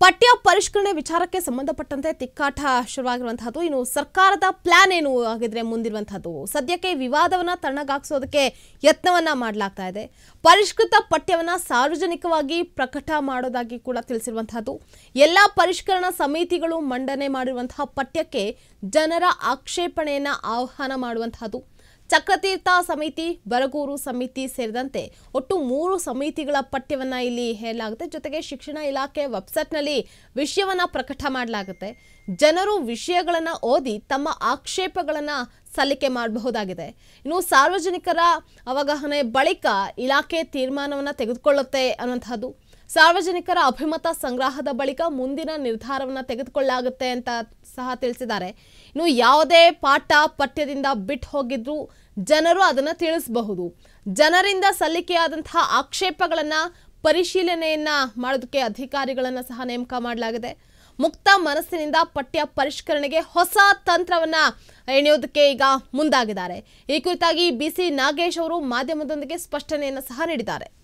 ಪಠ್ಯ ಪರಿಷ್ಕರಣೆ ವಿಚಾರಕ್ಕೆ ಸಂಬಂಧಪಟ್ಟಂತೆ ತಿಕ್ಕಾಟ ಶುರುವಾಗಿರುವಂತಹದ್ದು. ಇನ್ನು ಸರ್ಕಾರದ ಪ್ಲಾನ್ ಏನು ಆಗಿದ್ರೆ ಮುಂದಿರುವಂತಹದ್ದು? ಸದ್ಯಕ್ಕೆ ವಿವಾದವನ್ನ ತಣ್ಣಗಾಗಿಸೋದಕ್ಕೆ ಯತ್ನವನ್ನ ಮಾಡಲಾಗ್ತಾ ಇದೆ. ಪರಿಷ್ಕೃತ ಪಠ್ಯವನ್ನ ಸಾರ್ವಜನಿಕವಾಗಿ ಪ್ರಕಟ ಮಾಡೋದಾಗಿ ಕೂಡ ತಿಳಿಸಿರುವಂತಹದ್ದು. ಎಲ್ಲ ಪರಿಷ್ಕರಣಾ ಸಮಿತಿಗಳು ಮಂಡನೆ ಮಾಡಿರುವಂತಹ ಪಠ್ಯಕ್ಕೆ ಜನರ ಆಕ್ಷೇಪಣೆಯನ್ನ ಆಹ್ವಾನ ಮಾಡುವಂತಹದ್ದು. ಚಕ್ರತೀರ್ಥ ಸಮಿತಿ, ಬರಗೂರು ಸಮಿತಿ ಸೇರಿದಂತೆ ಒಟ್ಟು ಮೂರು ಸಮಿತಿಗಳ ಪಠ್ಯವನ್ನು ಇಲ್ಲಿ ಹೇಳಲಾಗುತ್ತೆ. ಜೊತೆಗೆ ಶಿಕ್ಷಣ ಇಲಾಖೆ ವೆಬ್ಸೈಟ್ನಲ್ಲಿ ವಿಷಯವನ್ನ ಪ್ರಕಟ ಮಾಡಲಾಗುತ್ತೆ. ಜನರು ವಿಷಯಗಳನ್ನ ಓದಿ ತಮ್ಮ ಆಕ್ಷೇಪಗಳನ್ನ ಸಲ್ಲಿಕೆ ಮಾಡಬಹುದಾಗಿದೆ. ಇನ್ನು ಸಾರ್ವಜನಿಕರ ಅವಗಾಹನೆ ಬಳಿಕ ಇಲಾಖೆ ತೀರ್ಮಾನವನ್ನು ತೆಗೆದುಕೊಳ್ಳುತ್ತೆ ಅನ್ನುವಂಥದ್ದು ಸಾರ್ವಜನಿಕರ ಅಭಿಮತ ಸಂಗ್ರಹದ ಬಳಿಕ ಮುಂದಿನ ನಿರ್ಧಾರವನ್ನು ತೆಗೆದುಕೊಳ್ಳಲಾಗುತ್ತೆ ಅಂತ ಸಹ ತಿಳಿಸಿದ್ದಾರೆ. ಇನ್ನು ಯಾವುದೇ ಪಾಠ ಪಠ್ಯದಿಂದ ಬಿಟ್ಟು ಹೋಗಿದ್ರು ಜನರು ಅದನ್ನು ತಿಳಿಸಬಹುದು. ಜನರಿಂದ ಸಲ್ಲಿಕೆಯಾದಂತಹ ಆಕ್ಷೇಪಗಳನ್ನ ಪರಿಶೀಲನೆಯನ್ನ ಮಾಡೋದಕ್ಕೆ ಅಧಿಕಾರಿಗಳನ್ನ ಸಹ ನೇಮಕ ಮಾಡಲಾಗಿದೆ. ಮುಕ್ತ ಮನಸ್ಸಿನಿಂದ ಪಠ್ಯ ಪರಿಷ್ಕರಣೆಗೆ ಹೊಸ ತಂತ್ರವನ್ನ ಎಣೆಯೋದಕ್ಕೆ ಈಗ ಮುಂದಾಗಿದ್ದಾರೆ. ಈ ಕುರಿತಾಗಿ ಬಿಸಿ ನಾಗೇಶ್ ಅವರು ಮಾಧ್ಯಮದೊಂದಿಗೆ ಸ್ಪಷ್ಟನೆಯನ್ನು ಸಹ ನೀಡಿದ್ದಾರೆ.